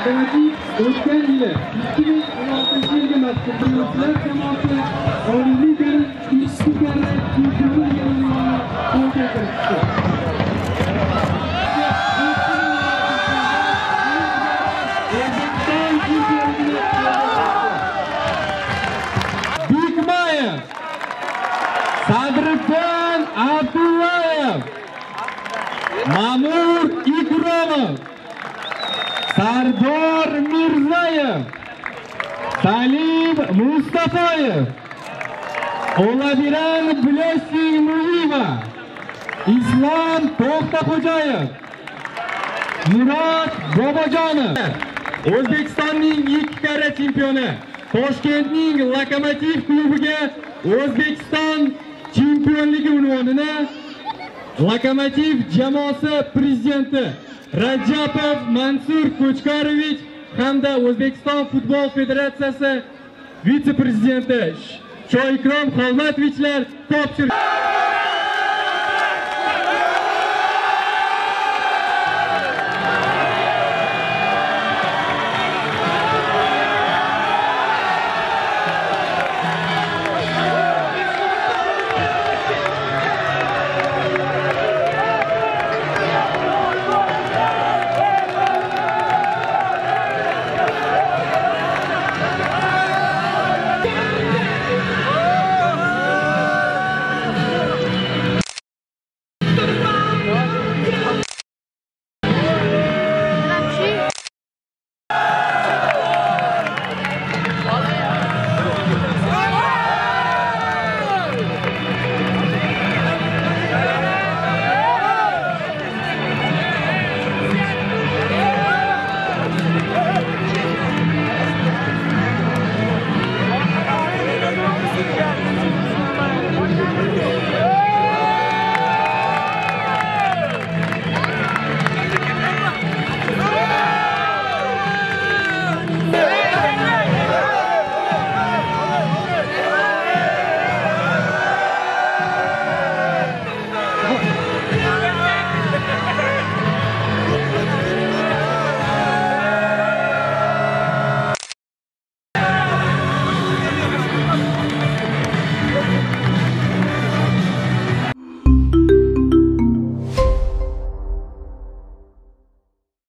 Matematik Özgen ile 2016 yılda matematiksel teması Avni Derin İstikrarlı Kültürün Yanı'na kontrol etmiştir. Sabrıfan Abdullayev. Mamur İkramov Sardor Mirzayev, Salim Mustafayev, Olabiran Blessing Muhiva, Islom To'xtaxo'jayev, Murod Bobojonov. O'zbekistonning ikki karra chempioni Toshkentning Lokomotiv klubiga O'zbekiston chempionligi unvonini Lokomotiv jamoasi prezidenti Rajapov Mansur Ko'chkarovich hamda O'zbekiston futbol federatsiyasi vitse-prezidenti Shoikrom Xolmatovichlar topshirdi.